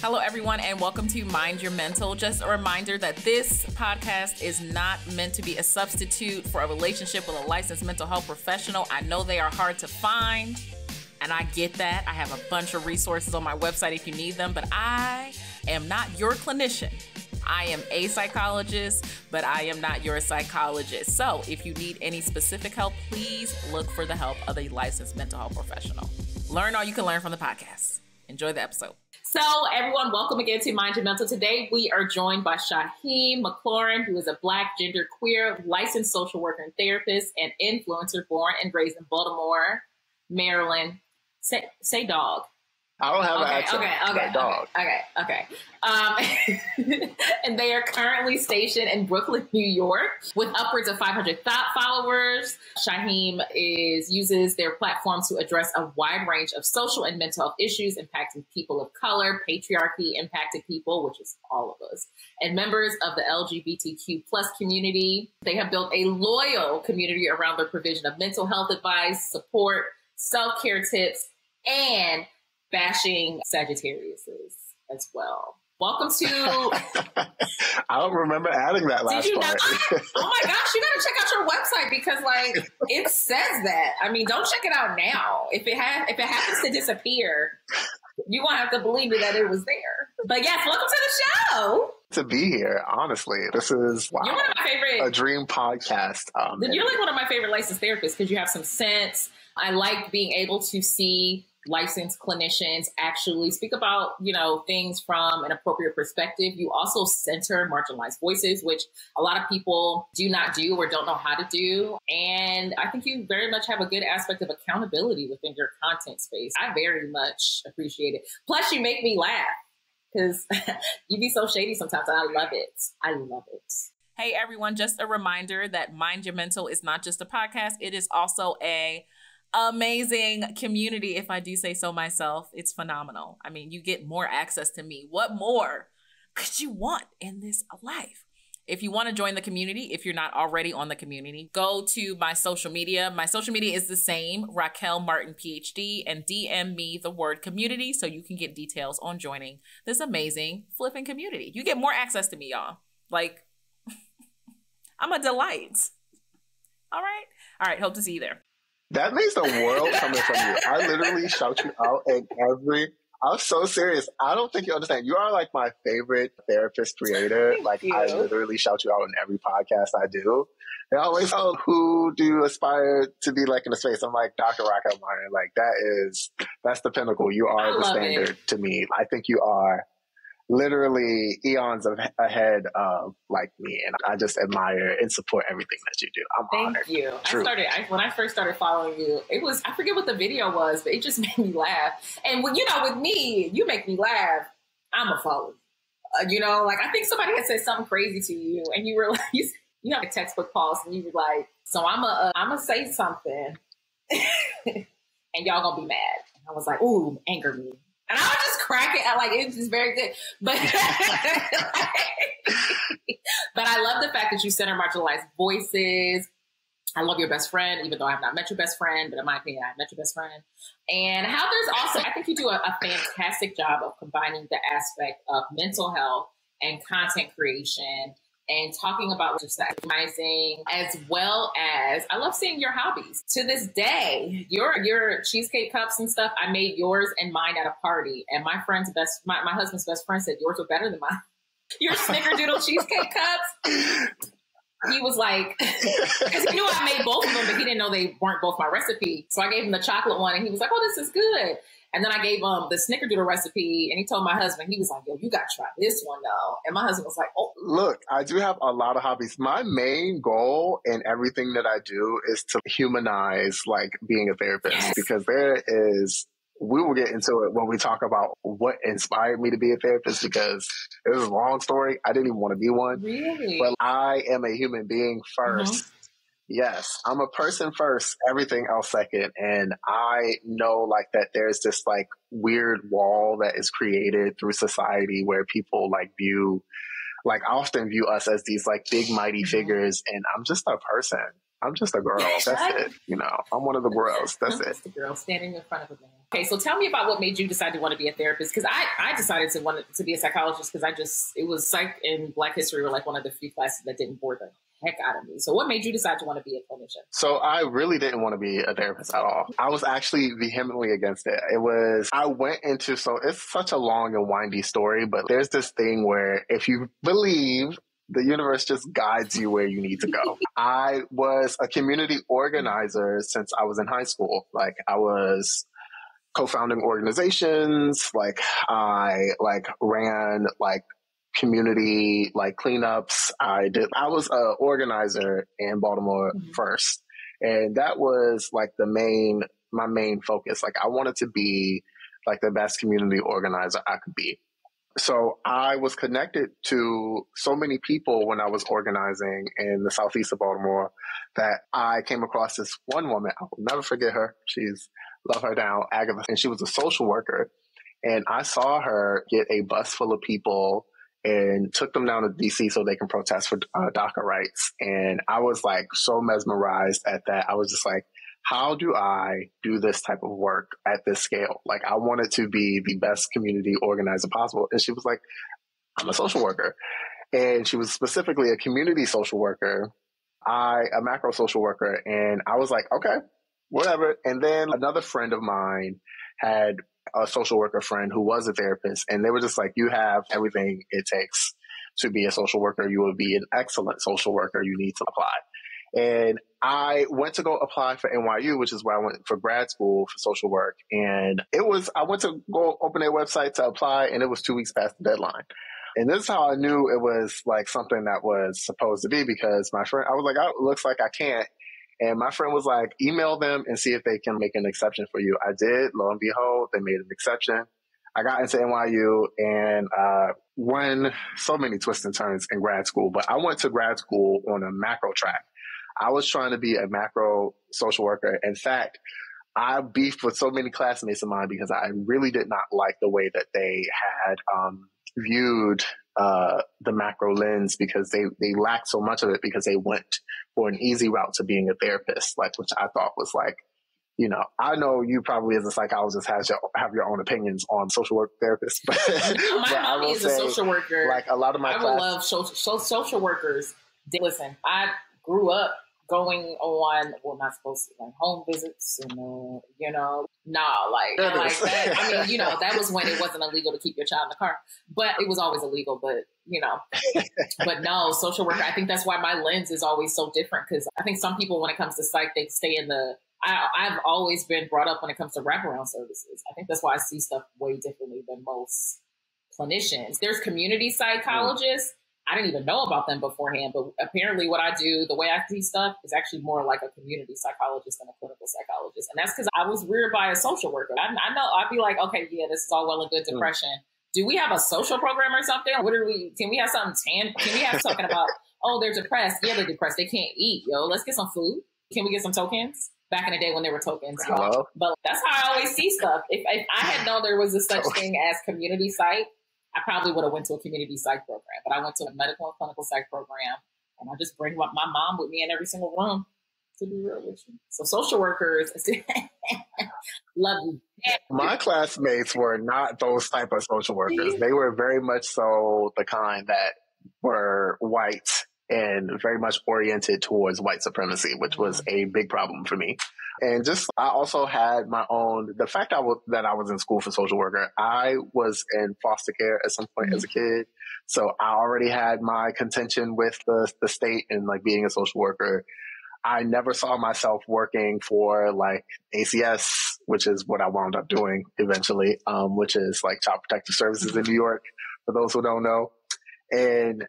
Hello, everyone, and welcome to Mind Your Mental. Just a reminder that this podcast is not meant to be a substitute for a relationship with a licensed mental health professional. I know they are hard to find, and I get that. I have a bunch of resources on my website if you need them, but I am not your clinician. I am a psychologist, but I am not your psychologist. So if you need any specific help, please look for the help of a licensed mental health professional. Learn all you can learn from the podcast. Enjoy the episode. So, everyone, welcome again to Mind Your Mental. Today, we are joined by Shahem McLaurin, who is a Black gender queer licensed social worker and therapist and influencer born and raised in Baltimore, Maryland. Say, say dog. I don't have okay, an accent. Okay, okay, dog. okay, okay, okay. Um, and they are currently stationed in Brooklyn, New York, with upwards of 500 thought followers. Shahem is uses their platform to address a wide range of social and mental health issues impacting people of color, patriarchy impacted people, which is all of us, and members of the LGBTQ plus community. They have built a loyal community around their provision of mental health advice, support, self care tips, and bashing Sagittariuses as well. Welcome to. I don't remember adding that last Did you part. not? oh my gosh, you gotta check out your website because like it says that. I mean, don't check it out now. If it ha- if it happens to disappear, you won't have to believe me that it was there. But yes, welcome to the show. to be here, honestly, this is wow, You're one of my favorite. a dream podcast. Um, You're like one of my favorite licensed therapists because you have some sense. I like being able to see licensed clinicians actually speak about, you know, things from an appropriate perspective. You also center marginalized voices, which a lot of people do not do or don't know how to do. And I think you very much have a good aspect of accountability within your content space. I very much appreciate it. Plus, you make me laugh because you be so shady sometimes. I love it. I love it. Hey everyone, just a reminder that Mind Your Mental is not just a podcast, it is also a amazing community if I do say so myself. It's phenomenal. I mean, you get more access to me. What more could you want in this life? If you want to join the community, if you're not already on the community, go to my social media. My social media is the same, Raquel Martin PhD, and DM me the word community so you can get details on joining this amazing flipping community. You get more access to me, y'all. Like, I'm a delight. All right. All right. Hope to see you there. That makes the world coming from you. I literally shout you out in every. I'm so serious. I don't think you understand. You are like my favorite therapist creator. Thank like you. I literally shout you out in every podcast I do. They always, oh, who do you aspire to be like in the space? I'm like Dr. Raquel Martin. Like that is that's the pinnacle. You I are the standard it. to me. I think you are literally eons of, ahead of like me, and I just admire and support everything that you do. I'm honored. Thank you. True. I started I, when I first started following you. It was I forget what the video was, but it just made me laugh. And when you know, with me, you make me laugh. I'm a follower. Uh, you know, like I think somebody had said something crazy to you, and you were like, you, you have a textbook pause, and you were like, "So I'm a uh, I'm gonna say something, and y'all gonna be mad." And I was like, "Ooh, anger me." And I was just cracking. I like it's just very good, but but I love the fact that you center marginalized voices. I love your best friend, even though I have not met your best friend, but in my opinion, I have met your best friend. And how there's also, I think you do a, a fantastic job of combining the aspect of mental health and content creation and talking about recognizing as well as I love seeing your hobbies. To this day, your your cheesecake cups and stuff, I made yours and mine at a party. And my friend's best my, my husband's best friend said yours were better than mine. Your snickerdoodle cheesecake cups. He was like, because he knew I made both of them, but he didn't know they weren't both my recipe. So I gave him the chocolate one, and he was like, "Oh, this is good." And then I gave him the snickerdoodle recipe, and he told my husband, he was like, "Yo, you got to try this one though." And my husband was like, "Oh, Look, I do have a lot of hobbies. My main goal in everything that I do is to humanize like being a therapist Yes. because there is we will get into it when we talk about what inspired me to be a therapist because it was a long story. I didn't even want to be one, really?" but I am a human being mm-hmm. 1st Yes, I'm a person first, everything else second. And I know like that there's this like weird wall that is created through society where people like view, like often view us as these like big mighty Mhm. figures and I'm just a person. I'm just a girl. That's it. You know, I'm one of the girls. That's I'm it. A girl standing in front of a man. Okay, so tell me about what made you decide to want to be a therapist. Because I, I decided to want to be a psychologist because I just it was psych and Black history were like one of the few classes that didn't bore the heck out of me. So what made you decide to want to be a clinician? So I really didn't want to be a therapist at all. I was actually vehemently against it. It was, I went into, so it's such a long and windy story, but there's this thing where if you believe the universe just guides you where you need to go. I was a community organizer since I was in high school. Like I was co-founding organizations. Like I like ran like community like cleanups. I did, I was a organizer in Baltimore mm-hmm. first. And that was like the main, my main focus. Like I wanted to be like the best community organizer I could be. So I was connected to so many people when I was organizing in the southeast of Baltimore that I came across this one woman. I will never forget her. She's love her down, Agatha, and she was a social worker. And I saw her get a bus full of people and took them down to DC so they can protest for uh, DACA rights. And I was like so mesmerized at that. I was just like, how do I do this type of work at this scale? Like I wanted to be the best community organizer possible. And she was like, I'm a social worker. And she was specifically a community social worker. I, a macro social worker. And I was like, okay, whatever. And then another friend of mine had a social worker friend who was a therapist, and they were just like, "You have everything it takes to be a social worker. You will be an excellent social worker. You need to apply." And I went to go apply for NYU, which is where I went for grad school for social work. And it was, I went to go open their website to apply, and it was two weeks past the deadline. And this is how I knew it was like something that was supposed to be because my friend, I was like, oh, it looks like I can't. And my friend was like, email them and see if they can make an exception for you. I did. Lo and behold, they made an exception. I got into NYU and uh, won so many twists and turns in grad school, but I went to grad school on a macro track. I was trying to be a macro social worker. In fact, I beefed with so many classmates of mine because I really did not like the way that they had um, viewed uh, the macro lens because they, they lacked so much of it because they went for an easy route to being a therapist, like, which I thought was like, you know, I know you probably as a psychologist has your, have your own opinions on social work therapists, but, my but mommy is say, a social worker. Like a lot of my I class- love social, social workers. Listen, I grew up going on am I supposed to like home visits and uh, you know nah like like that. I mean you know that was when it wasn't illegal to keep your child in the car but it was always illegal but you know. But no social worker I think that's why my lens is always so different because I think some people when it comes to psych they stay in the I, I've always been brought up when it comes to wraparound services. I think that's why I see stuff way differently than most clinicians. There's community psychologists I didn't even know about them beforehand, but apparently what I do, the way I see stuff is actually more like a community psychologist than a clinical psychologist. And that's because I was reared by a social worker. I, I, know I'd be like, okay, yeah, this is all well and good hmm. depression. Mm. Do we have a social program or something? What are we, can we have something tan? Can we have something about, oh, they're depressed. Yeah, they're depressed. They can't eat, yo. Let's get some food. Can we get some tokens? Back in the day when there were tokens. Y'all. But that's how I always see stuff. If, if I had known there was a such thing as community psych, I probably would have went to a community psych program, but I went to a medical and clinical psych program, and I just bring my mom with me in every single room. To be real with you, so social workers love you. My classmates were not those type of social workers. They were very much so the kind that were white and very much oriented towards white supremacy, which was a big problem for me. And just, I also had my own, the fact I was, that I was in school for social worker, I was in foster care at some point mm-hmm. as a kid. So I already had my contention with the, the state and like being a social worker. I never saw myself working for like ACS, which is what I wound up doing eventually, um, which is like Child Protective Services in New York, for those who don't know. And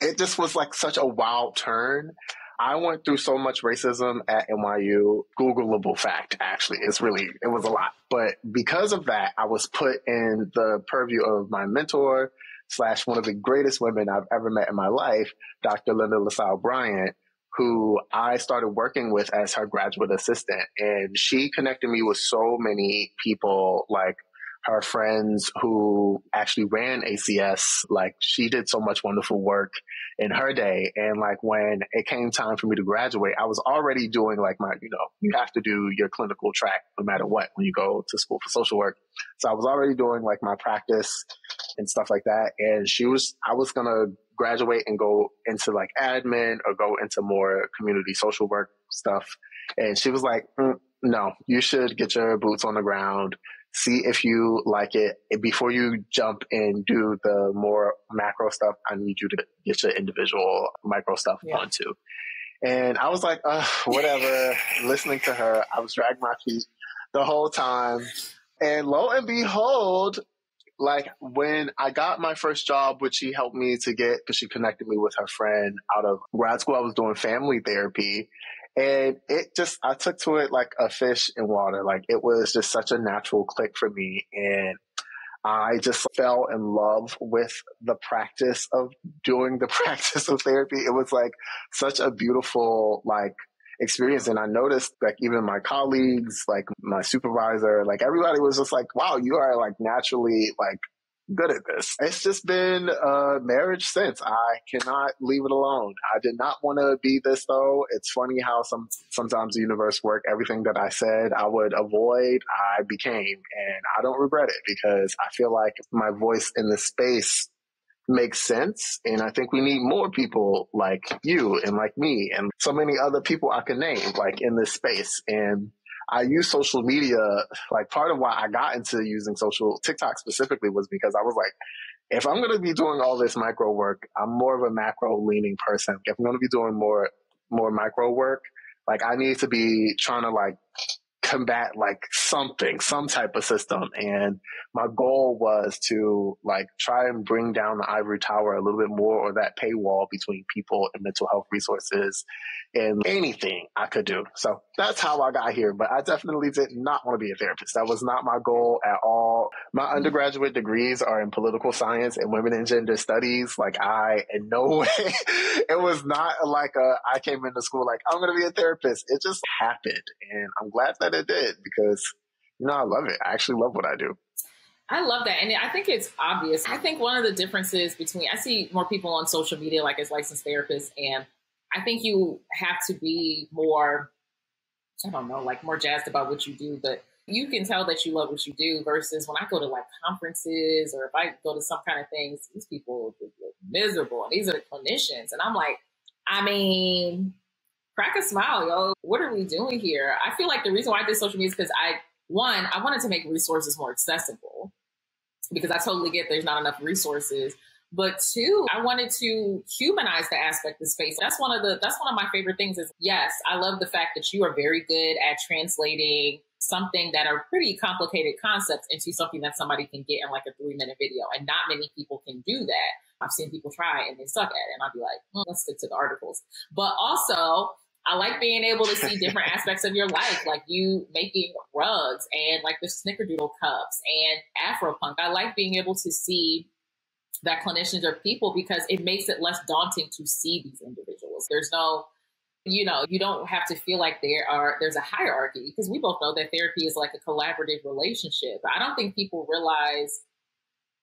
it just was like such a wild turn. I went through so much racism at NYU. Googleable fact, actually. It's really, it was a lot. But because of that, I was put in the purview of my mentor slash one of the greatest women I've ever met in my life, Dr. Linda Lausell Bryant, who I started working with as her graduate assistant. And she connected me with so many people like her friends who actually ran ACS, like she did so much wonderful work in her day. And like when it came time for me to graduate, I was already doing like my, you know, you have to do your clinical track no matter what when you go to school for social work. So I was already doing like my practice and stuff like that. And she was, I was going to graduate and go into like admin or go into more community social work stuff. And she was like, mm, no, you should get your boots on the ground see if you like it before you jump and do the more macro stuff. I need you to get your individual micro stuff yeah. onto. And I was like, uh, whatever. Listening to her, I was dragging my feet the whole time. And lo and behold, like when I got my first job, which she helped me to get because she connected me with her friend out of grad school, I was doing family therapy. And it just, I took to it like a fish in water. Like it was just such a natural click for me. And I just fell in love with the practice of doing the practice of therapy. It was like such a beautiful, like, experience. And I noticed like even my colleagues, like my supervisor, like everybody was just like, wow, you are like naturally like good at this. It's just been a marriage since. I cannot leave it alone. I did not want to be this though. It's funny how some sometimes the universe work. Everything that I said I would avoid, I became, and I don't regret it because I feel like my voice in the space makes sense. And I think we need more people like you and like me and so many other people I can name like in this space. And I use social media. Like part of why I got into using social TikTok specifically was because I was like, if I'm going to be doing all this micro work, I'm more of a macro leaning person. If I'm going to be doing more, more micro work, like I need to be trying to like combat like something, some type of system. And my goal was to like try and bring down the ivory tower a little bit more or that paywall between people and mental health resources and anything I could do. So that's how I got here. But I definitely did not want to be a therapist. That was not my goal at all. My mm-hmm. undergraduate degrees are in political science and women and gender studies. Like I, in no way, it was not like a, I came into school like, I'm going to be a therapist. It just happened. And I'm glad that it did because, you know, I love it. I actually love what I do. I love that. And I think it's obvious. I think one of the differences between, I see more people on social media like as licensed therapists and I think you have to be more, I don't know, like more jazzed about what you do, but you can tell that you love what you do versus when I go to like conferences or if I go to some kind of things, these people look miserable and these are the clinicians. And I'm like, I mean, crack a smile, yo. What are we doing here? I feel like the reason why I did social media is because I, one, I wanted to make resources more accessible because I totally get there's not enough resources. But two, I wanted to humanize the aspect of space. That's one of the that's one of my favorite things is yes, I love the fact that you are very good at translating something that are pretty complicated concepts into something that somebody can get in like a three minute video. And not many people can do that. I've seen people try and they suck at it. And I'd be like, mm, let's stick to the articles. But also, I like being able to see different aspects of your life, like you making rugs and like the snickerdoodle cups and Afropunk. I like being able to see that clinicians are people because it makes it less daunting to see these individuals. There's no, you know, you don't have to feel like there are there's a hierarchy because we both know that therapy is like a collaborative relationship. I don't think people realize,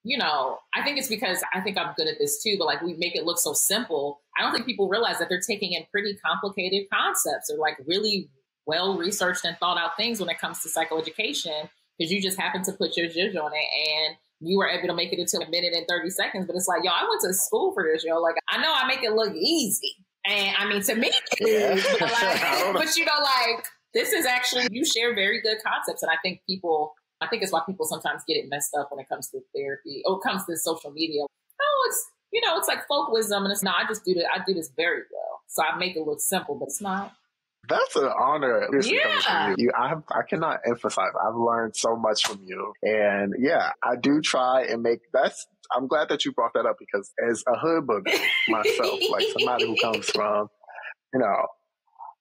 you know, I think it's because I think I'm good at this too, but like we make it look so simple. I don't think people realize that they're taking in pretty complicated concepts or like really well researched and thought out things when it comes to psychoeducation because you just happen to put your zhuzh on it and you were able to make it into a minute and 30 seconds. But it's like, yo, I went to school for this, yo. Like, I know I make it look easy. And I mean, to me, is. But, like, but you know, like, this is actually, you share very good concepts. And I think people, I think it's why people sometimes get it messed up when it comes to therapy or it comes to social media. Oh, it's, you know, it's like folk wisdom. And it's not, I just do this, I do this very well. So I make it look simple, but it's not. That's an honor. Yeah. You, I, I cannot emphasize. I've learned so much from you. And yeah, I do try and make that's, I'm glad that you brought that up because as a hood booger myself, like somebody who comes from, you know,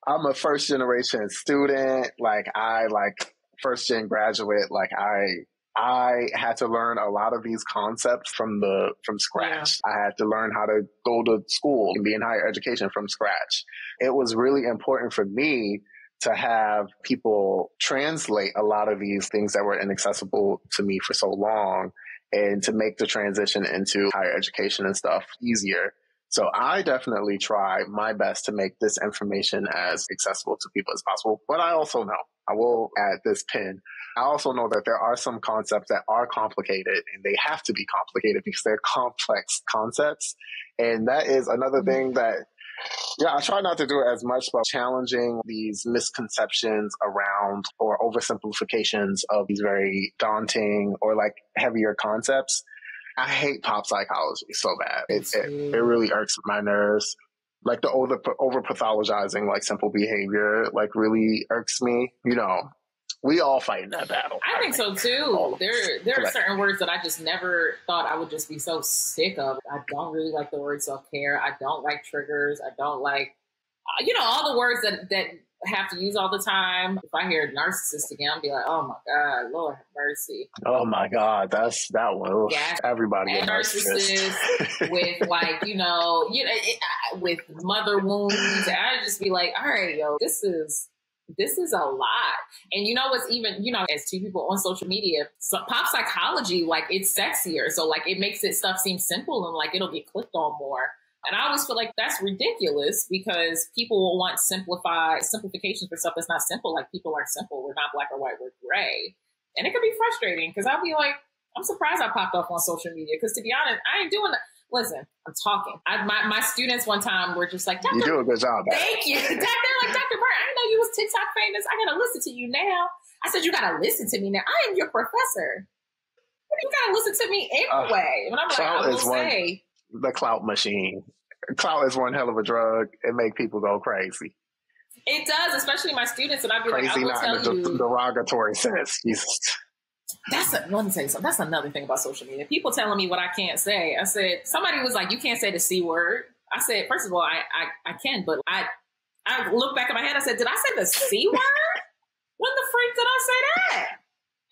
I'm a first generation student. Like I like first gen graduate. Like I I had to learn a lot of these concepts from the from scratch. Yeah. I had to learn how to go to school and be in higher education from scratch. It was really important for me to have people translate a lot of these things that were inaccessible to me for so long and to make the transition into higher education and stuff easier. So I definitely try my best to make this information as accessible to people as possible. But I also know, I will add this pin. I also know that there are some concepts that are complicated and they have to be complicated because they're complex concepts. And that is another mm-hmm. thing that yeah, I try not to do it as much, but challenging these misconceptions around or oversimplifications of these very daunting or like heavier concepts. I hate pop psychology so bad. It, it, it really irks my nerves. Like the over, over pathologizing like simple behavior, like really irks me. You know, we all fight in that battle. I, I think, think, so too. There, there are certain words that I just never thought I would just be so sick of. I don't really like the word self care. I don't like triggers. I don't like, uh, you know, all the words that that have to use all the time. If I hear narcissist again, I'll be like, oh my god, Lord have mercy. Oh my god, that's that one. Yeah, everybody and narcissist with like you know, you know, it, with mother wounds. I just be like, all right, yo, this is this is a lot. And you know what's even, you know, as two people on social media, so pop psychology, like it's sexier. So like it makes it stuff seem simple and like it'll get clicked on more. And I always feel like that's ridiculous because people will want simplify simplifications for stuff that's not simple. Like people aren't simple. We're not black or white, we're gray. And it can be frustrating because I'll be like, I'm surprised I popped off on social media because to be honest, I ain't doing that. Listen, I'm talking. I, my, my students one time were just like, you do a good job. Thank you. They're like, Dr. Burt, I didn't know you was TikTok famous. I gotta listen to you now. I said, you gotta listen to me now. I am your professor. You gotta listen to me anyway. Uh, and I'm like, I will say. the clout machine. Clout is one hell of a drug. It make people go crazy. It does, especially my students. And I'd be crazy like, I will not tell in the you, derogatory sense. Jesus. That's a, let me tell you something. That's another thing about social media. People telling me what I can't say. I said somebody was like, "You can't say the c word." I said, first of all, I I, I can, but I I look back in my head. I said, "Did I say the c word? when the freak did I say that?"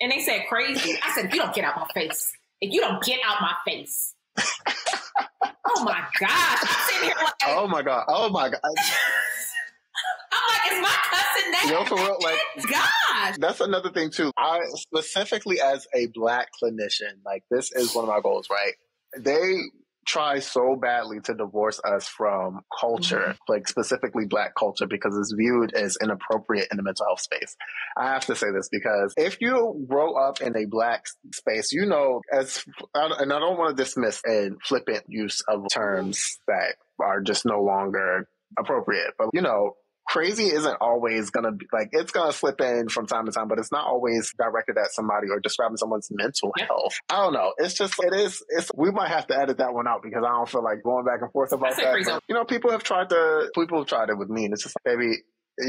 And they said crazy. I said, "If you don't get out my face, if you don't get out my face." oh my gosh! I'm sitting here like, oh my god, oh my god. Is my cousin that? Yo, for real, like, gosh. That's another thing too. I specifically as a black clinician, like this is one of my goals, right? They try so badly to divorce us from culture, mm-hmm. like specifically black culture, because it's viewed as inappropriate in the mental health space. I have to say this because if you grow up in a black space, you know, as, and I don't want to dismiss a flippant use of terms that are just no longer appropriate, but you know, crazy isn't always gonna be like it's gonna slip in from time to time, but it's not always directed at somebody or describing someone's mental health. I don't know. It's just it is. It's we might have to edit that one out because I don't feel like going back and forth about that. But, you know, people have tried to people have tried it with me, and it's just like, baby,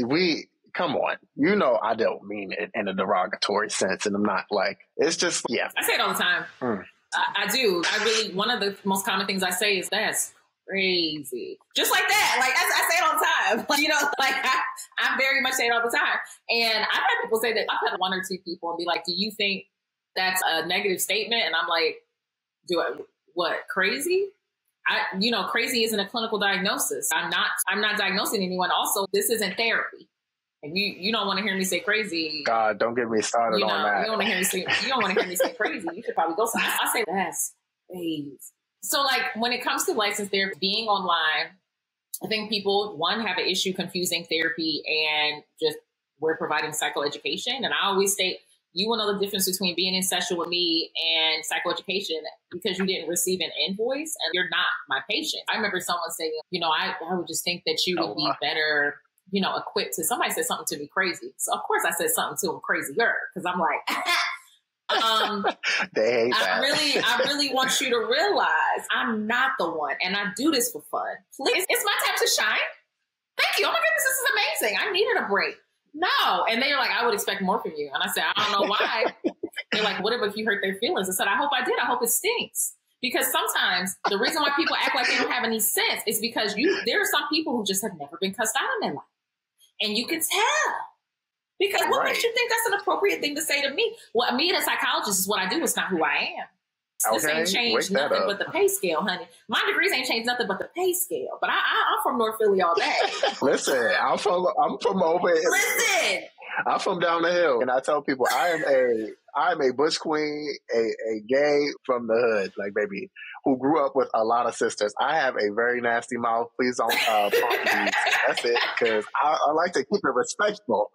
we come on. You know, I don't mean it in a derogatory sense, and I'm not like it's just yeah. I say it all the time. Mm. I, I do. I really one of the most common things I say is that's crazy. Just like that. Like I, I say it all the time. Like, you know, like I, I very much say it all the time. And I've had people say that I've had one or two people and be like, do you think that's a negative statement? And I'm like, do I, what, crazy? I, you know, crazy isn't a clinical diagnosis. I'm not, I'm not diagnosing anyone. Also, this isn't therapy. And you, you don't want to hear me say crazy. God, don't get me started you know, on that. You don't want to hear me say, you don't want to hear me say crazy. You should probably go. So I, I say that's crazy. So, like, when it comes to licensed therapy, being online, I think people, one, have an issue confusing therapy and just we're providing psychoeducation. And I always state, you will know the difference between being in session with me and psychoeducation because you didn't receive an invoice and you're not my patient. I remember someone saying, you know, I, I would just think that you would oh, be better, you know, equipped to. Somebody said something to me crazy. So, of course, I said something to him crazier because I'm like, Um, they hate that. I really, I really want you to realize I'm not the one, and I do this for fun. Please, it's my time to shine. Thank you. Oh my goodness, this is amazing. I needed a break. No, and they're like, I would expect more from you, and I said, I don't know why. they're like, what if you hurt their feelings? I said, I hope I did. I hope it stinks. Because sometimes the reason why people act like they don't have any sense is because you there are some people who just have never been cussed out in their life. And you can tell. Because what right. makes you think that's an appropriate thing to say to me? Well, me as a psychologist is what I do. It's not who I am. This ain't changed nothing but the pay scale, honey. My degrees ain't changed nothing but the pay scale. But I, I, am from North Philly all day. Listen, I'm from I'm from over. Listen, I'm from down the hill, and I tell people I am a I'm a bush queen, a, a gay from the hood, like baby, who grew up with a lot of sisters. I have a very nasty mouth. Please don't uh, talk to me. That's it, because I, I, like to keep it respectful.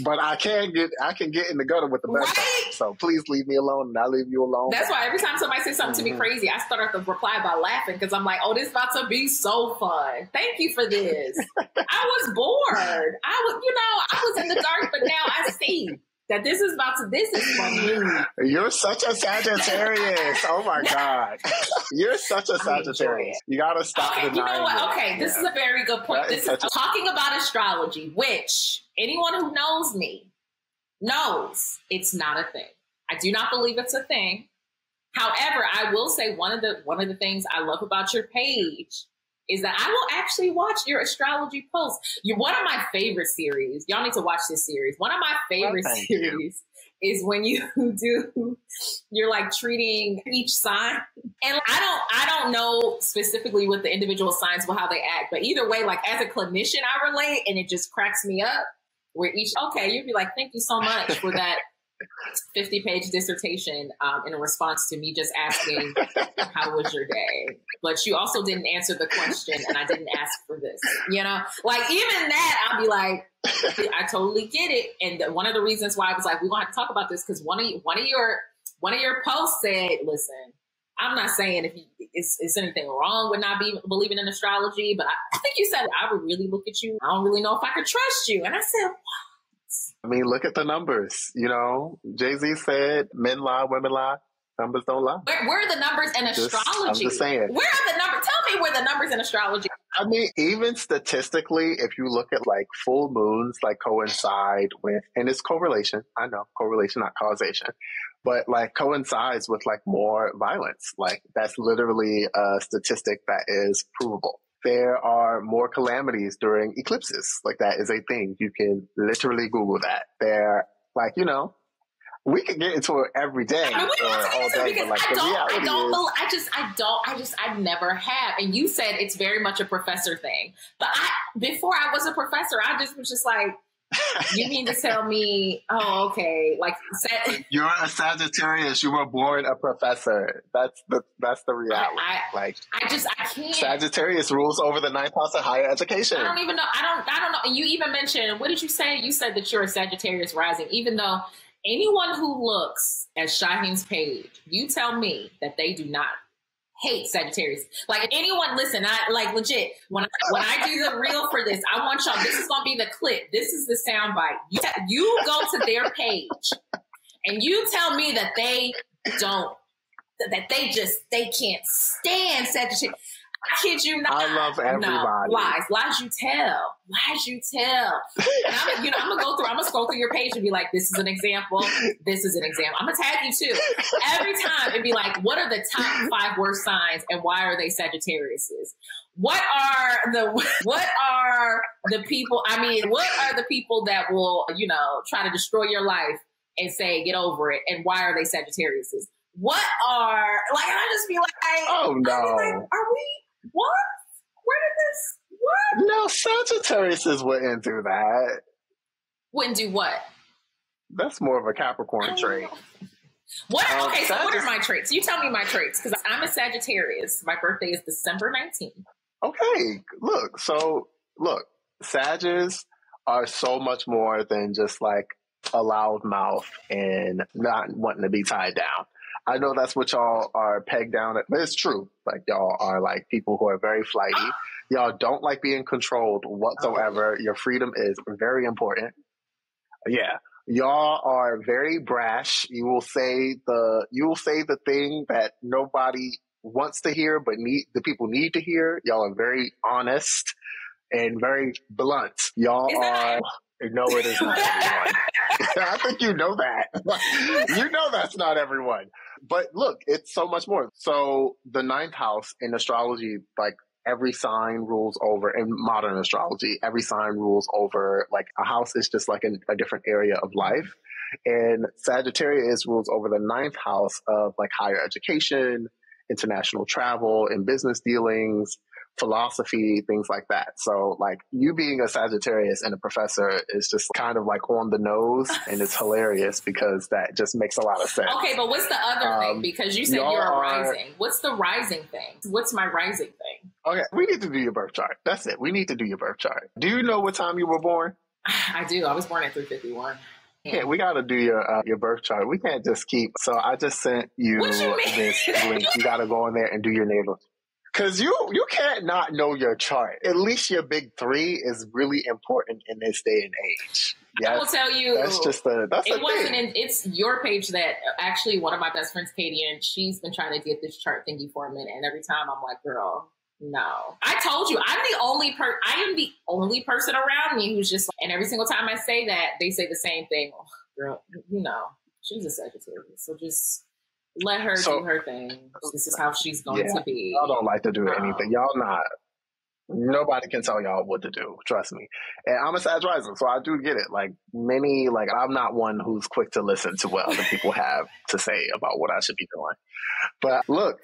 But I can get I can get in the gutter with the best. Right? So please leave me alone, and I leave you alone. That's why every time somebody says something mm-hmm. to me mm-hmm. crazy, I start the reply by laughing because I'm like, "Oh, this about to be so fun. Thank you for this." I was bored. I was, you know, I was in the dark, but now I see that this is about to this is for me. You're such a Sagittarius. oh my God. You're such a Sagittarius. You gotta stop okay, You know what? Okay, this yeah. is a very good point. That this is, is talking about astrology, which anyone who knows me knows it's not a thing. I do not believe it's a thing. However, I will say one of the one of the things I love about your page is that I will actually watch your astrology posts. You're one of my favorite series. Y'all need to watch this series. One of my favorite oh, series you. is when you do you're like treating each sign. And I don't I don't know specifically what the individual signs will how they act, but either way, like as a clinician, I relate and it just cracks me up. Where each okay, you'd be like, thank you so much for that 50 page dissertation um, in response to me just asking, How was your day? But you also didn't answer the question, and I didn't ask for this. You know, like even that, I'll be like, I totally get it. And one of the reasons why I was like, we're have to talk about this because one of one of your one of your posts said, "Listen, I'm not saying if you, is, is anything wrong with not be, believing in astrology, but I, I, think you said I would really look at you. I don't really know if I could trust you." And I said, I mean, look at the numbers. You know, Jay Z said, "Men lie, women lie." Numbers don't lie. Where, where, are the numbers in astrology? Just, I'm just saying. Where are the numbers? Tell me where the numbers in astrology. I mean, even statistically, if you look at like full moons, like coincide with, and it's correlation. I know correlation, not causation, but like coincides with like more violence. Like that's literally a statistic that is provable there are more calamities during eclipses. Like that is a thing. You can literally Google that. There, like, you know, we could get into it every day I mean, or all day, like I don't, I don't, is, I just, I don't, I just, I never have. And you said it's very much a professor thing, but I, before I was a professor, I just was just like, you mean to tell me, oh, okay, like you're a Sagittarius. You were born a professor. That's the that's the reality. I, like I just I can't. Sagittarius rules over the ninth house of higher education. I don't even know. I don't. I don't know. You even mentioned what did you say? You said that you're a Sagittarius rising, even though anyone who looks at Shahem's page, you tell me that they do not hate Sagittarius. Like anyone, listen, I like legit. When I, when I do the reel for this, I want y'all. This is gonna be the clip. This is the soundbite. You you go to their page and you tell me that they don't that they just they can't stand Sagittarius. I kid you not. I love everybody. No, lies, lies you tell, lies you tell. And I'm, you know, I'm gonna go through. I'm gonna scroll through your page and be like, "This is an example. This is an example." I'm gonna tag you too every time and be like, "What are the top five worst signs and why are they Sagittariuses? What are the what are the people? I mean, what are the people that will you know try to destroy your life and say get over it? And why are they Sagittariuses? What are like? I just be like, oh no, like, are we? What? Where did this? What? No, Sagittarius wouldn't do that. Wouldn't do what? That's more of a Capricorn trait. What? Um, okay, so what are my traits? You tell me my traits because I'm a Sagittarius. My birthday is December 19th. Okay, look. So look, Sages are so much more than just like a loud mouth and not wanting to be tied down. I know that's what y'all are pegged down at, but it's true. Like y'all are like people who are very flighty. Y'all don't like being controlled whatsoever. Your freedom is very important. Yeah. Y'all are very brash. You will say the, you will say the thing that nobody wants to hear, but need, the people need to hear. Y'all are very honest and very blunt. Y'all are, no, it is not everyone. I think you know that. you know that's not everyone. But look, it's so much more. So the ninth house in astrology, like every sign rules over in modern astrology, every sign rules over like a house is just like a different area of life. And Sagittarius rules over the ninth house of like higher education, international travel, and business dealings, philosophy, things like that. So like you being a Sagittarius and a professor is just kind of like on the nose and it's hilarious because that just makes a lot of sense. Okay, but what's the other um, thing? Because you said you're a rising. What's the rising thing? What's my rising thing? Okay, we need to do your birth chart. That's it. We need to do your birth chart. Do you know what time you were born? I do. I was born at 351. Yeah, we got to do your uh, your birth chart. We can't just keep. So I just sent you, you this link. You got to go in there and do your natal Cause you you can't not know your chart. At least your big three is really important in this day and age. Yes, I will tell you that's just a that's it a wasn't thing. in it's your page that actually one of my best friends, Katie, and she's been trying to get this chart thingy for a minute, and every time I'm like, girl, no. I told you, I'm the only per I am the only person around me who's just like, and every single time I say that, they say the same thing. Oh, girl, you know, she's a Sagittarius, so just let her so, do her thing. This is how she's going yeah, to be. Y'all don't like to do um, anything. Y'all not. Nobody can tell y'all what to do. Trust me. And I'm a Sag rising, so I do get it. Like many, like I'm not one who's quick to listen to what other people have to say about what I should be doing. But look,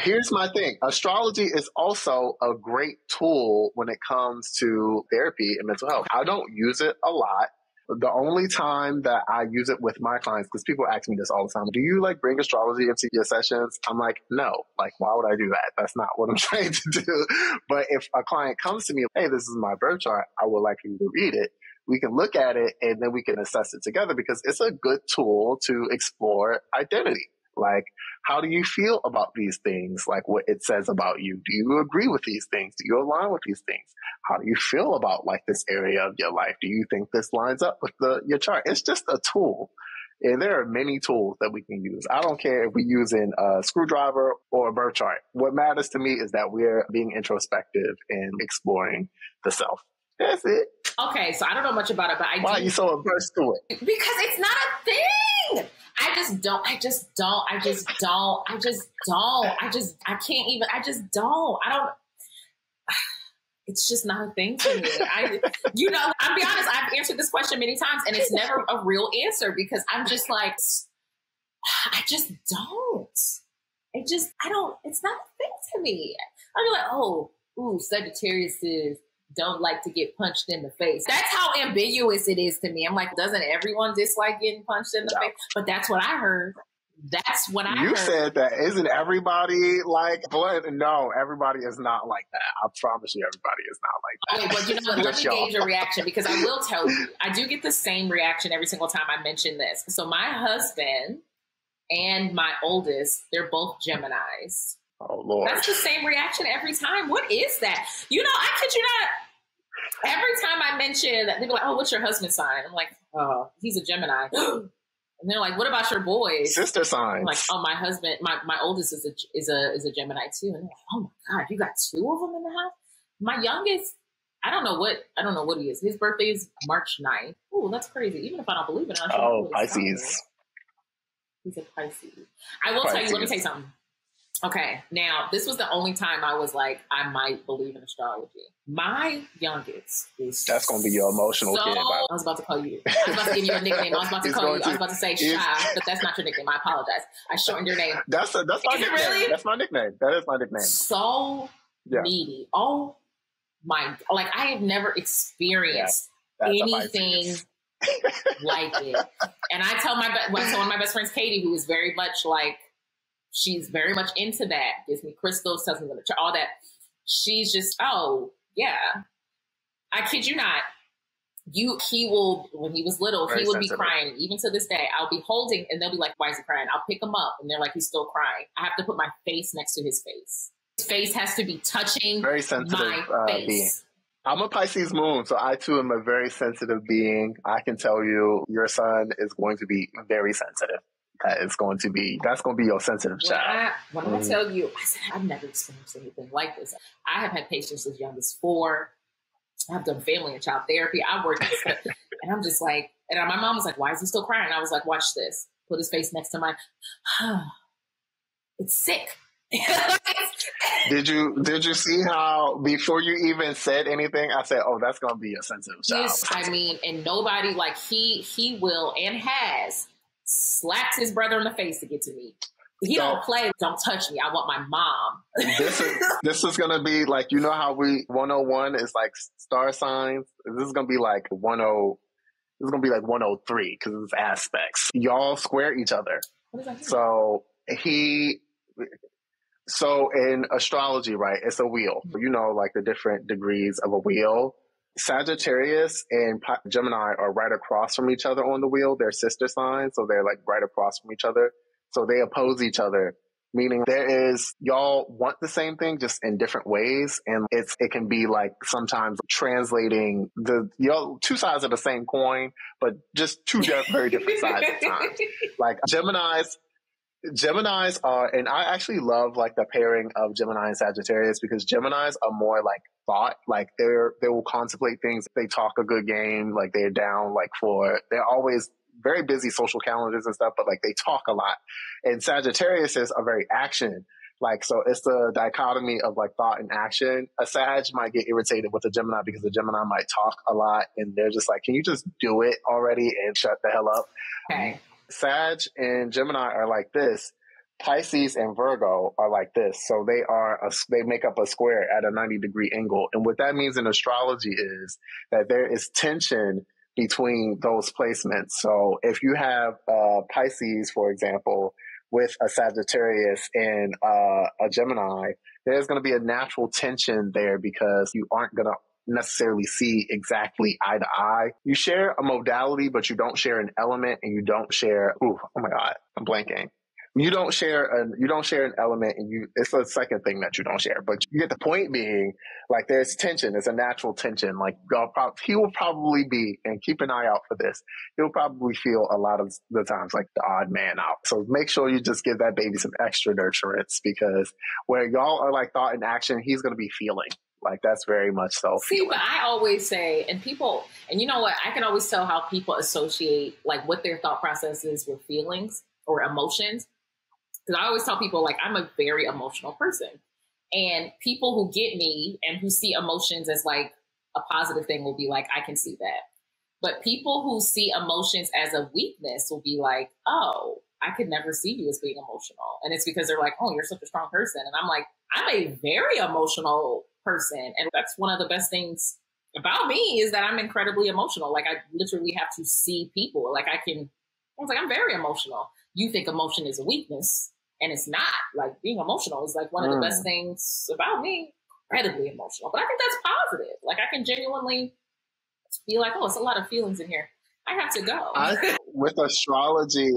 here's my thing. Astrology is also a great tool when it comes to therapy and mental health. I don't use it a lot the only time that I use it with my clients, because people ask me this all the time, do you like bring astrology into your sessions? I'm like, no. Like, why would I do that? That's not what I'm trying to do. But if a client comes to me, hey, this is my birth chart, I would like you to read it. We can look at it and then we can assess it together because it's a good tool to explore identity. Like, how do you feel about these things? Like what it says about you? Do you agree with these things? Do you align with these things? How do you feel about like this area of your life? Do you think this lines up with the, your chart? It's just a tool. And there are many tools that we can use. I don't care if we're using a screwdriver or a birth chart. What matters to me is that we're being introspective and exploring the self. That's it. Okay, so I don't know much about it, but I Why do. are you so averse to it? Because it's not a thing. I just don't. I just don't. I just don't. I just don't. I just. I can't even. I just don't. I don't. It's just not a thing to me. I, you know, I'll be honest. I've answered this question many times, and it's never a real answer because I'm just like, I just don't. I just, I don't. It's not a thing to me. I'll be like, oh, ooh, Sagittarius is don't like to get punched in the face. That's how ambiguous it is to me. I'm like, doesn't everyone dislike getting punched in the face? But that's what I heard. That's what I you heard. said that. Isn't everybody like blood? No, everybody is not like that. I promise you, everybody is not like that. Okay, but you know what? Let me gauge your reaction because I will tell you, I do get the same reaction every single time I mention this. So my husband and my oldest, they're both Geminis. Oh Lord. That's the same reaction every time. What is that? You know, I kid you not. Every time I mention that, they be like, "Oh, what's your husband's sign?" I'm like, "Oh, he's a Gemini." and they're like, "What about your boys?" Sister signs. I'm like, "Oh, my husband, my, my oldest is a is a is a Gemini too." And they're like, "Oh my god, you got two of them in the house." My youngest, I don't know what I don't know what he is. His birthday is March 9th. Oh, that's crazy. Even if I don't believe it, I oh Pisces. He's a Pisces. I will Pisces. tell you. Let me tell you something. Okay, now this was the only time I was like, I might believe in astrology. My youngest is that's going to be your emotional so, kid. I was about to call you. I was about to give you a nickname. I was about to call you. To, I was about to say Shy, but that's not your nickname. I apologize. I shortened your name. That's a, that's my is nickname. Really? That's my nickname. That is my nickname. So yeah. needy. Oh my! Like I have never experienced yeah, anything like it. And I tell my so one of my best friends, Katie, who is very much like she's very much into that. Gives me crystals, tells me when to all that. She's just, oh yeah. I kid you not. You, he will when he was little, very he would sensitive. be crying. Even to this day, I'll be holding, and they'll be like, "Why is he crying?" I'll pick him up, and they're like, "He's still crying." I have to put my face next to his face. His face has to be touching very sensitive uh. Being. I'm a Pisces moon, so I too am a very sensitive being. I can tell you, your son is going to be very sensitive that is going to be that's going to be your sensitive when child. I, when mm-hmm. I tell you, I said I've never experienced anything like this. I have had patients as young as four. I've done family and child therapy. I work, and I'm just like, and my mom was like, "Why is he still crying?" I was like, "Watch this." Put his face next to mine. it's sick. did you did you see how before you even said anything, I said, "Oh, that's gonna be a sensitive child." Yes, I mean, and nobody like he he will and has slapped his brother in the face to get to me. He so, don't play. Don't touch me. I want my mom. this is this is gonna be like you know how we 101 is like star signs. This is gonna be like 10. This is gonna be like 103 because it's aspects. Y'all square each other. So he so in astrology, right, it's a wheel. You know, like the different degrees of a wheel. Sagittarius and Gemini are right across from each other on the wheel. They're sister signs, so they're like right across from each other. So they oppose each other, meaning there is y'all want the same thing just in different ways, and it's it can be like sometimes translating the y'all two sides of the same coin, but just two very different sides at times. Like Gemini's Geminis are, and I actually love like the pairing of Gemini and Sagittarius because Geminis are more like thought, like they're, they will contemplate things. They talk a good game, like they're down, like for, they're always very busy social calendars and stuff, but like they talk a lot. And Sagittarius is a very action. Like, so it's the dichotomy of like thought and action. A Sag might get irritated with a Gemini because the Gemini might talk a lot and they're just like, can you just do it already and shut the hell up? Okay. Sag and Gemini are like this. Pisces and Virgo are like this. So they are, a, they make up a square at a 90 degree angle. And what that means in astrology is that there is tension between those placements. So if you have uh, Pisces, for example, with a Sagittarius and uh, a Gemini, there's going to be a natural tension there because you aren't going to necessarily see exactly eye to eye. You share a modality, but you don't share an element and you don't share, ooh, oh my God, I'm blanking. You don't share an, you don't share an element and you, it's the second thing that you don't share, but you get the point being like there's tension. There's a natural tension. Like he will probably be, and keep an eye out for this. He'll probably feel a lot of the times like the odd man out. So make sure you just give that baby some extra nurturance because where y'all are like thought and action, he's going to be feeling. Like that's very much so. See, but I always say, and people, and you know what? I can always tell how people associate like what their thought process is with feelings or emotions. Because I always tell people, like, I'm a very emotional person. And people who get me and who see emotions as like a positive thing will be like, I can see that. But people who see emotions as a weakness will be like, oh, I could never see you as being emotional. And it's because they're like, oh, you're such a strong person. And I'm like, I'm a very emotional person. And that's one of the best things about me is that I'm incredibly emotional. Like I literally have to see people. Like I can, I was like, I'm very emotional. You think emotion is a weakness and it's not. Like being emotional is like one of the best mm. things about me. Incredibly emotional. But I think that's positive. Like I can genuinely be like, oh, it's a lot of feelings in here. I have to go. I, with astrology,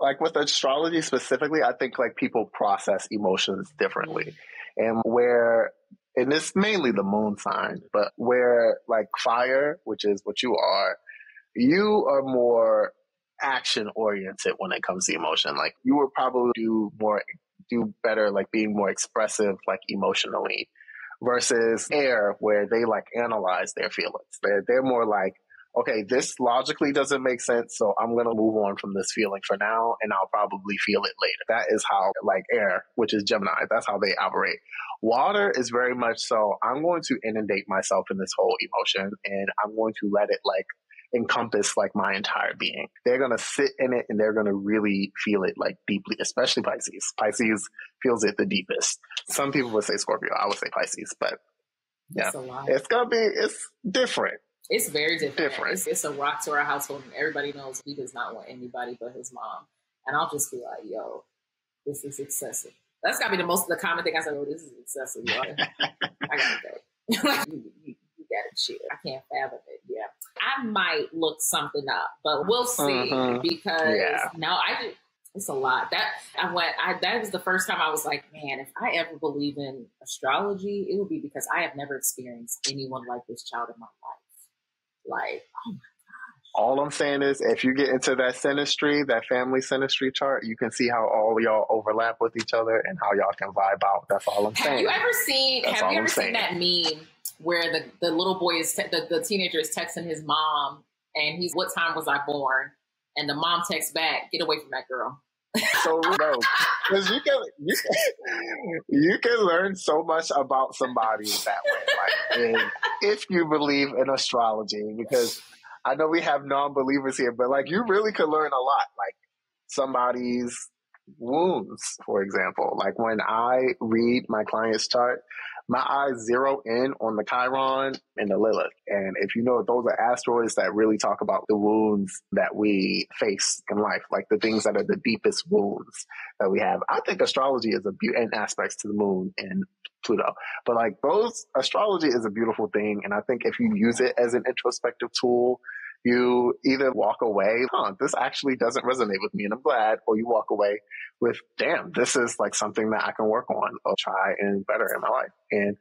like with astrology specifically, I think like people process emotions differently. And where and it's mainly the moon sign, but where like fire, which is what you are, you are more action oriented when it comes to emotion. Like you would probably do more, do better, like being more expressive, like emotionally versus air where they like analyze their feelings. They're, they're more like, okay, this logically doesn't make sense. So I'm going to move on from this feeling for now and I'll probably feel it later. That is how like air, which is Gemini, that's how they operate. Water is very much so, I'm going to inundate myself in this whole emotion and I'm going to let it like encompass like my entire being. They're going to sit in it and they're going to really feel it like deeply, especially Pisces. Pisces feels it the deepest. Some people would say Scorpio. I would say Pisces, but yeah, it's going to be, it's different. It's very different. different. It's, it's, a rock to our household, and everybody knows he does not want anybody but his mom. And I'll just be like, "Yo, this is excessive." That's got to be the most the common thing I said. "Oh, this is excessive." Yo. I gotta go. you, you, you, gotta chill. I can't fathom it. Yeah, I might look something up, but we'll see mm-hmm. because yeah. no, I do. It's a lot. That I went. I that was the first time I was like, man, if I ever believe in astrology, it would be because I have never experienced anyone like this child in my life. Like, oh my gosh. All I'm saying is, if you get into that synastry, that family synastry chart, you can see how all y'all overlap with each other and how y'all can vibe out. That's all I'm saying. Have you ever seen? That's have you ever seen that meme where the the little boy is te- the, the teenager is texting his mom and he's what time was I born? And the mom texts back, get away from that girl. So no, because you can, you can you can learn so much about somebody that way. Like, if you believe in astrology, because I know we have non-believers here, but like you really could learn a lot. Like somebody's wounds, for example. Like when I read my client's chart, my eyes zero in on the Chiron and the Lilith. And if you know, those are asteroids that really talk about the wounds that we face in life, like the things that are the deepest wounds that we have. I think astrology is a beauty and aspects to the moon and Pluto. But like those astrology is a beautiful thing. And I think if you use it as an introspective tool, you either walk away, huh, this actually doesn't resonate with me and I'm glad, or you walk away with, damn, this is like something that I can work on or try and better in my life. And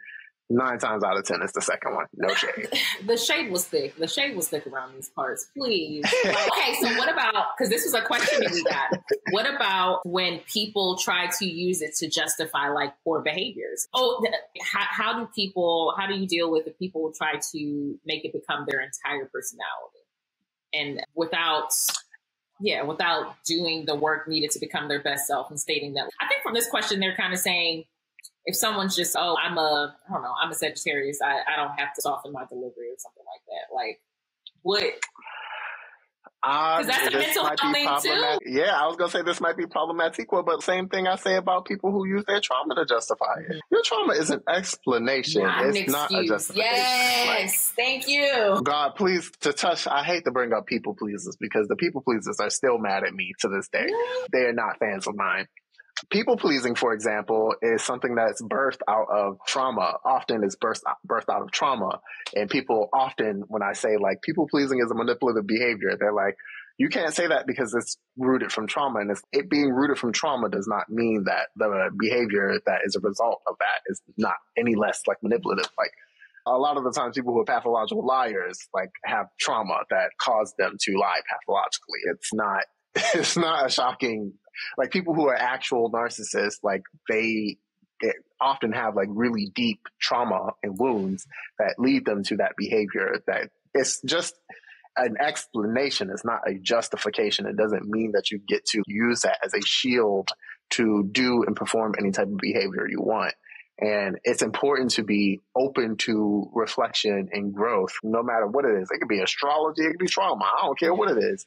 nine times out of ten it's the second one. No shade. the shade was thick. The shade was thick around these parts. Please. okay, so what about because this was a question that we got. What about when people try to use it to justify like poor behaviors? Oh, how, how do people? How do you deal with if people who try to make it become their entire personality? And without yeah, without doing the work needed to become their best self and stating that. I think from this question, they're kind of saying if someone's just, oh, I'm a, I don't know, I'm a Sagittarius, I, I don't have to soften my delivery or something like that. Like, what that's a mental health thing too. Yeah, I was gonna say this might be problematic, but same thing I say about people who use their trauma to justify it. Mm-hmm. Your trauma is an explanation. Not it's an not a justification. Yes, like, thank you. God, please to touch. I hate to bring up people pleasers because the people pleasers are still mad at me to this day. They are not fans of mine. People pleasing, for example, is something that's birthed out of trauma. Often is birthed, birthed out of trauma. And people often, when I say like people pleasing is a manipulative behavior, they're like, you can't say that because it's rooted from trauma. And it being rooted from trauma does not mean that the behavior that is a result of that is not any less like manipulative. Like a lot of the times people who are pathological liars like have trauma that caused them to lie pathologically. It's not it's not a shocking like people who are actual narcissists, like they often have like really deep trauma and wounds that lead them to that behavior. That it's just an explanation. It's not a justification. It doesn't mean that you get to use that as a shield to do and perform any type of behavior you want. And it's important to be open to reflection and growth, no matter what it is. It could be astrology, it could be trauma. I don't care what it is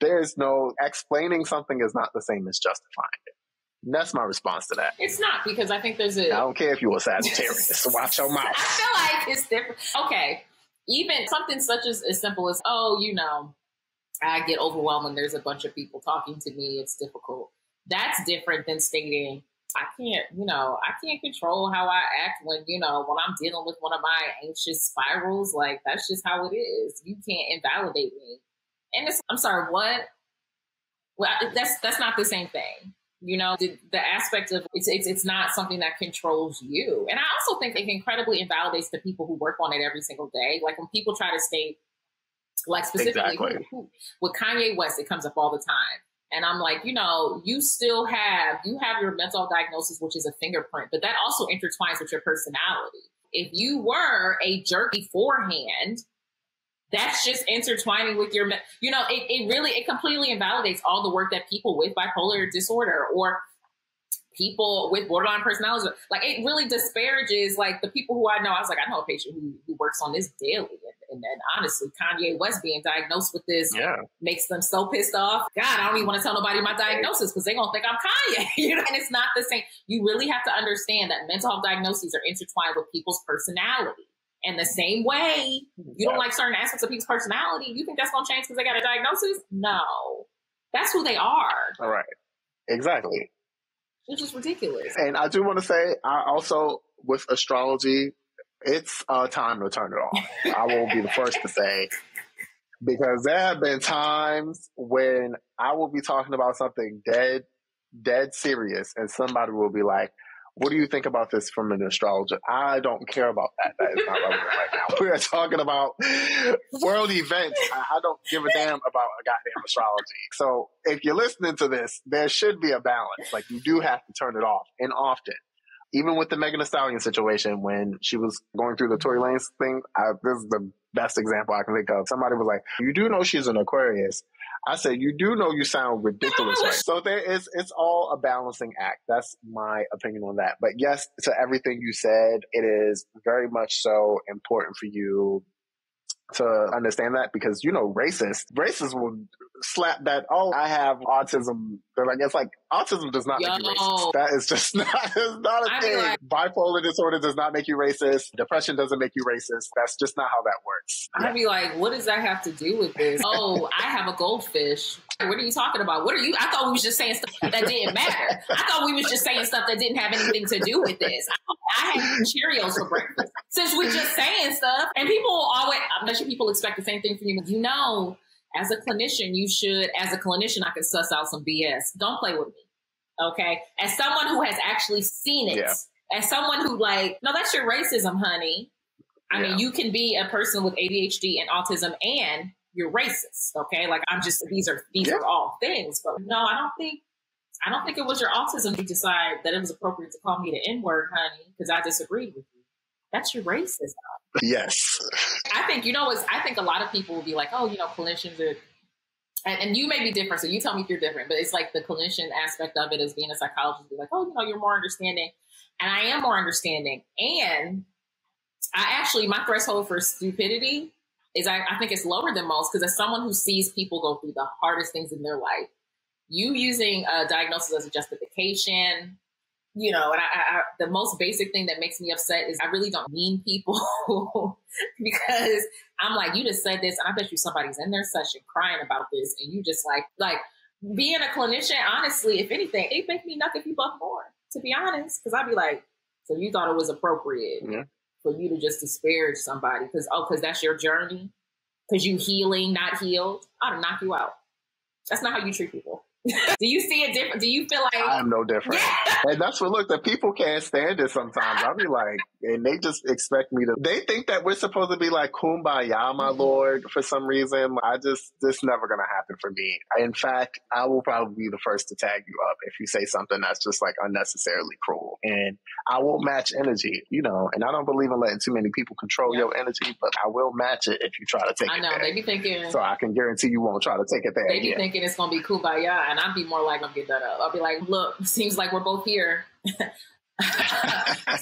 there's no explaining something is not the same as justifying it. And that's my response to that. It's not because I think there's a. I don't care if you're a Sagittarius. watch your mouth. I feel like it's different. Okay, even something such as as simple as oh, you know, I get overwhelmed when there's a bunch of people talking to me. It's difficult. That's different than stating I can't, you know, I can't control how I act when, you know, when I'm dealing with one of my anxious spirals. Like that's just how it is. You can't invalidate me and it's, I'm sorry, what? Well, that's that's not the same thing. You know, the, the aspect of it's, it's it's not something that controls you. And I also think it incredibly invalidates the people who work on it every single day. Like when people try to state, like specifically exactly. who, who, with Kanye West, it comes up all the time. And I'm like, you know, you still have you have your mental diagnosis, which is a fingerprint, but that also intertwines with your personality. If you were a jerk beforehand, that's just intertwining with your, you know, it, it really, it completely invalidates all the work that people with bipolar disorder or people with borderline personality, like it really disparages like the people who I know. I was like, I know a patient who, who works on this daily. And, and, honestly, Kanye West being diagnosed with this yeah. makes them so pissed off. God, I don't even want to tell nobody my diagnosis because they're going to think I'm Kanye. you know, and it's not the same. You really have to understand that mental health diagnoses are intertwined with people's personality. And the same way you don't like certain aspects of people's personality, you think that's going to change because they got a diagnosis? No. That's who they are. All right. Exactly. It's just ridiculous. And I do want to say, I also, with astrology, it's uh, time to turn it off. I will be the first to say, because there have been times when I will be talking about something dead, dead serious, and somebody will be like, what do you think about this from an astrologer? I don't care about that. That is not relevant right now. We are talking about world events. I, don't give a damn about a goddamn astrology. So if you're listening to this, there should be a balance. Like you do have to turn it off and often. Even with the Megan Thee Stallion situation, when she was going through the Tory Lanez thing, I, this is the best example I can think of. Somebody was like, "You do know she's an Aquarius." I said, you do know you sound ridiculous, right? So there is, it's all a balancing act. That's my opinion on that. But yes, to everything you said, it is very much so important for you to understand that because you know racist racists will slap that oh i have autism they're like it's like autism does not Yo. make you racist that is just not, it's not a I thing like, bipolar disorder does not make you racist depression doesn't make you racist that's just not how that works i'd be like what does that have to do with this oh i have a goldfish what are you talking about? What are you? I thought we was just saying stuff that didn't matter. I thought we was just saying stuff that didn't have anything to do with this. I, I had Cheerios for breakfast. Since we're just saying stuff, and people always, I'm not sure people expect the same thing from you. You know, as a clinician, you should, as a clinician, I can suss out some BS. Don't play with me. Okay. As someone who has actually seen it, yeah. as someone who like, no, that's your racism, honey. I yeah. mean, you can be a person with ADHD and autism and you're racist. Okay. Like I'm just, these are, these yeah. are all things, but no, I don't think, I don't think it was your autism to decide that it was appropriate to call me the N word, honey, because I disagreed with you. That's your racism. Yes. I think, you know, what's I think a lot of people will be like, oh, you know, clinicians are, and, and, you may be different, so you tell me if you're different, but it's like the clinician aspect of it as being a psychologist, be like, oh, you know, you're more understanding. And I am more understanding. And I actually, my threshold for stupidity is I, I think it's lower than most because as someone who sees people go through the hardest things in their life, you using a diagnosis as a justification, you know, and I, I, the most basic thing that makes me upset is I really don't mean people because I'm like, you just said this, and I bet you somebody's in their session crying about this, and you just like, like being a clinician, honestly, if anything, it make me if you buck more, to be honest, because I'd be like, so you thought it was appropriate yeah. for you to just disparage somebody because oh, because that's your journey, because you healing, not healed, I'd knock you out. That's not how you treat people. Do you see a different? Do you feel like I'm no different? And that's what look, the people can't stand it sometimes. I'll be like, and they just expect me to they think that we're supposed to be like kumbaya, my mm-hmm. lord, for some reason. I just this never gonna happen for me. In fact, I will probably be the first to tag you up if you say something that's just like unnecessarily cruel. And I won't match energy, you know, and I don't believe in letting too many people control yeah. your energy, but I will match it if you try to take I it. I know, there. they be thinking So I can guarantee you won't try to take it there. They be thinking it's gonna be kumbaya and I'd be more like, I'll get that up. I'll be like, look, seems like we're both here.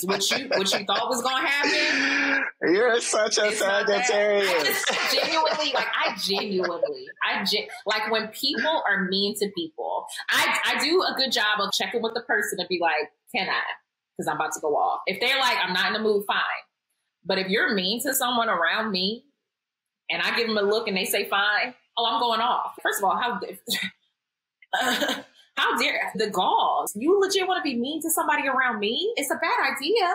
what you what you thought was gonna happen. You're such a Sagittarius. Genuinely, like, I genuinely, I gen- like when people are mean to people. I I do a good job of checking with the person and be like, can I? Because I'm about to go off. If they're like, I'm not in the mood, fine. But if you're mean to someone around me, and I give them a look and they say fine, oh, I'm going off. First of all, how uh, how dare the galls? You legit want to be mean to somebody around me? It's a bad idea.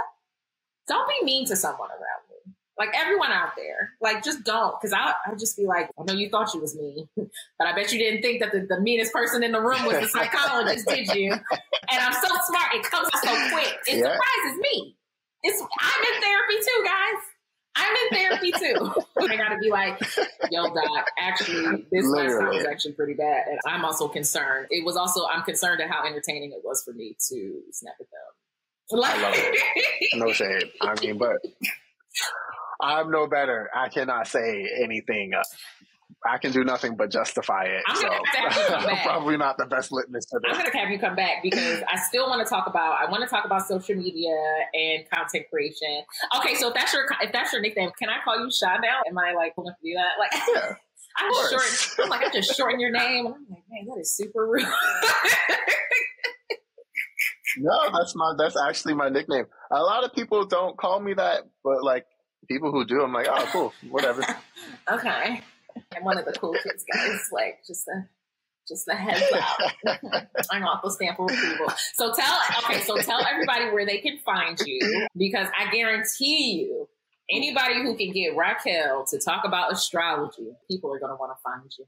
Don't be mean to someone around me. Like everyone out there, like just don't. Because I, I just be like, I know you thought you was mean, but I bet you didn't think that the, the meanest person in the room was the psychologist, did you? And I'm so smart; it comes out so quick. It yeah. surprises me. It's in therapy too, guys. I'm in therapy too. I gotta be like, yo, doc, actually, this Literally. last time was actually pretty bad. And I'm also concerned. It was also, I'm concerned at how entertaining it was for me to snap at them. Like- I love it. No shade. I mean, but I'm no better. I cannot say anything I can do nothing but justify it. I'm, so. I'm probably not the best litmus for this. I'm going to have you come back because I still want to talk about. I want to talk about social media and content creation. Okay, so if that's your if that's your nickname, can I call you Sha now? Am I like going to do that? Like, yeah, I am shorten. I'm like, I just shorten your name. I'm like, man, that is super rude. no, that's my that's actually my nickname. A lot of people don't call me that, but like people who do, I'm like, oh, cool, whatever. okay. I'm one of the cool kids, guys. Like just a just a heads up. I'm off the stamp of approval. So tell okay, so tell everybody where they can find you because I guarantee you, anybody who can get Raquel to talk about astrology, people are gonna want to find you.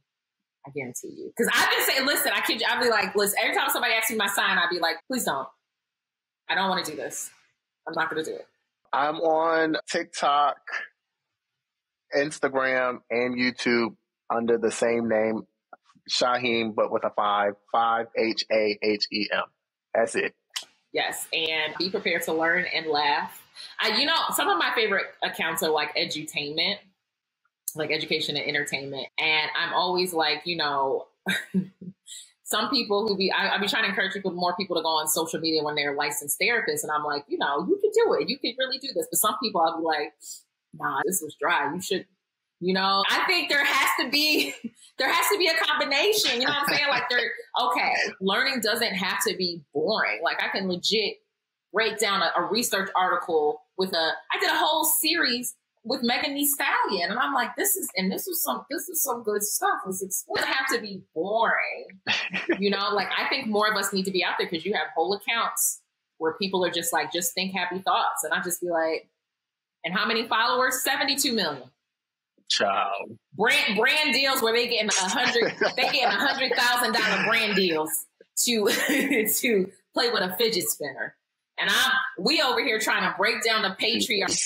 I guarantee you. Because I've been saying, listen, I kid you, I'll be like, listen, every time somebody asks me my sign, I'll be like, please don't. I don't want to do this. I'm not gonna do it. I'm on TikTok Instagram and YouTube under the same name, Shahem, but with a five, five H A H E M. That's it. Yes, and be prepared to learn and laugh. I, you know, some of my favorite accounts are like edutainment. like education and entertainment. And I'm always like, you know, some people who be, I, I be trying to encourage people, more people to go on social media when they're licensed therapists. And I'm like, you know, you can do it. You can really do this. But some people I'll be like, nah, this was dry. You should, you know, I think there has to be, there has to be a combination. You know what I'm saying? Like there, okay, learning doesn't have to be boring. Like I can legit break down a, a research article with a, I did a whole series with Megan Thee Stallion, and I'm like, this is and this was some this is some good stuff. It's, it doesn't have to be boring, you know. Like I think more of us need to be out there because you have whole accounts where people are just like, just think happy thoughts, and I just be like, and how many followers? Seventy two million. Child. Brand brand deals where they getting a hundred they getting a hundred thousand dollar brand deals to to play with a fidget spinner. And I'm we over here trying to break down the patriarchy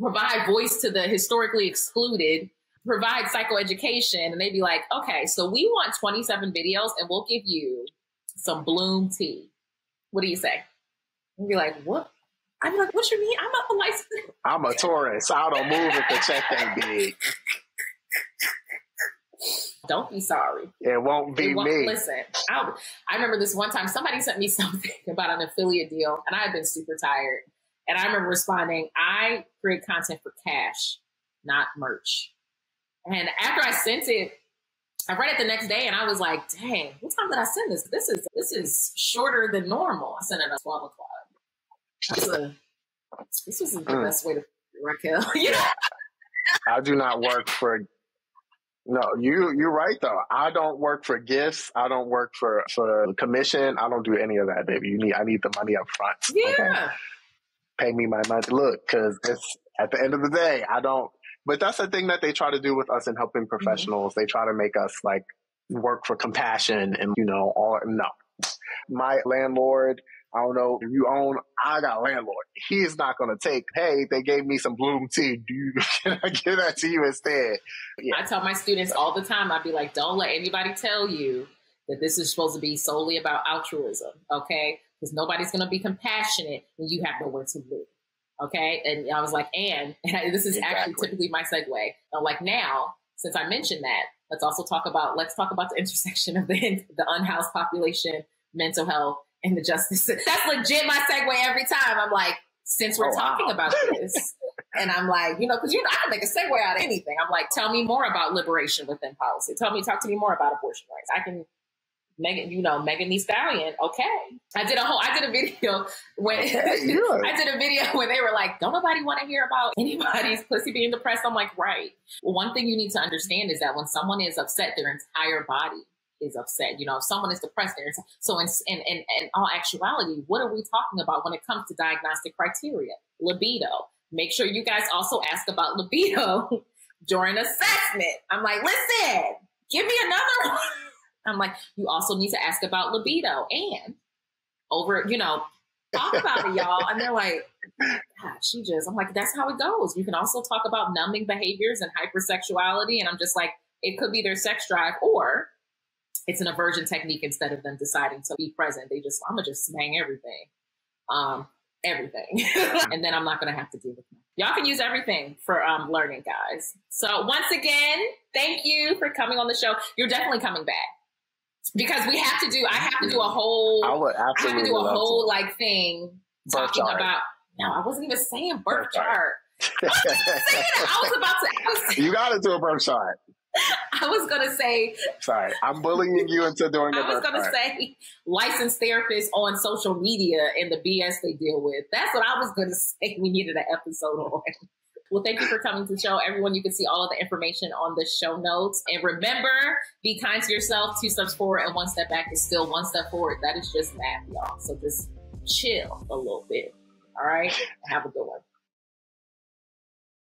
provide voice to the historically excluded, provide psychoeducation, and they'd be like, okay, so we want 27 videos and we'll give you some bloom tea. What do you say? And be like, what? I'm like, what you mean? I'm a licensed. I'm a Taurus. I don't move if the check ain't big. Don't be sorry. It won't be it won't, me. Listen, I, I remember this one time somebody sent me something about an affiliate deal, and I had been super tired. And I remember responding, I create content for cash, not merch. And after I sent it, I read it the next day and I was like, dang, what time did I send this? This is this is shorter than normal. I sent it at 12 o'clock. This, a, this was the mm. best way to Raquel. you know? I do not work for no, you you're right though. I don't work for gifts. I don't work for for commission. I don't do any of that, baby. You need I need the money up front. Yeah. Okay? pay me my money. Look, because it's at the end of the day, I don't. But that's the thing that they try to do with us in helping mm-hmm. professionals. Mm-hmm. They try to make us like work for compassion and you know all. No, my landlord. I don't know if you own. I got a landlord. He's not going to take. Hey, they gave me some bloom tea. Do you, can I give that to you instead? Yeah. I tell my students all the time. I'd be like, don't let anybody tell you that this is supposed to be solely about altruism. Okay, because nobody's going to be compassionate when you have nowhere to live. Okay. And I was like, and, and this is exactly. actually typically my segue. I'm like, now, since I mentioned that, let's also talk about, let's talk about the intersection of the, the unhoused population, mental health, and the justice. That's legit my segue every time. I'm like, since we're oh, talking wow. about this, and I'm like, you know, because you know, I can make a segue out of anything. I'm like, tell me more about liberation within policy. Tell me, talk to me more about abortion rights. I can Megan, you know, Megan Thee Stallion. Okay. I did a whole, I did a video when I did a video where they were like, don't nobody want to hear about anybody's pussy being depressed. I'm like, right. Well, one thing you need to understand is that when someone is upset, their entire body is upset. You know, if someone is depressed, there. So in, in, in, in all actuality, what are we talking about when it comes to diagnostic criteria? Libido. Make sure you guys also ask about libido during assessment. I'm like, listen, give me another one. I'm like, you also need to ask about libido and over, you know, talk about it, y'all. And they're like, God, she just, I'm like, that's how it goes. You can also talk about numbing behaviors and hypersexuality. And I'm just like, it could be their sex drive or it's an aversion technique instead of them deciding to be present. They just, I'm gonna just slang everything. Um, everything. and then I'm not gonna have to deal with it. Y'all can use everything for um, learning, guys. So once again, thank you for coming on the show. You're definitely coming back because we have to do. I have to do a whole. I would absolutely. I have to do a whole to. like thing birth talking chart. about. No, I wasn't even saying birth, chart. I was saying I was about to. Was, you got to do a birth chart. I was gonna say. Sorry, I'm bullying you into doing. I was gonna chart. say licensed therapists on social media and the BS they deal with. That's what I was gonna say. We needed an episode on. Well, thank you for coming to the show. Everyone, you can see all of the information on the show notes. And remember, be kind to yourself. Two steps forward and one step back is still one step forward. That is just math, y'all. So just chill a little bit. All right. Have a good one.